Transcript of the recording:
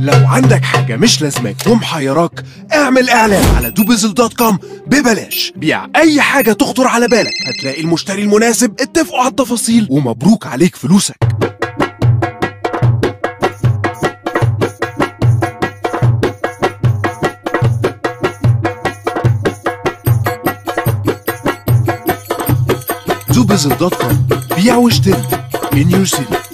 لو عندك حاجة مش لازمك ومحيراك اعمل إعلان على دوبيزل dot com ببلاش. بيع أي حاجة تخطر على بالك. هتلاقي المشتري المناسب اتفقوا على التفاصيل. ومبروك عليك فلوسك. دوبيزل dot com. بيع واشتري. In your city.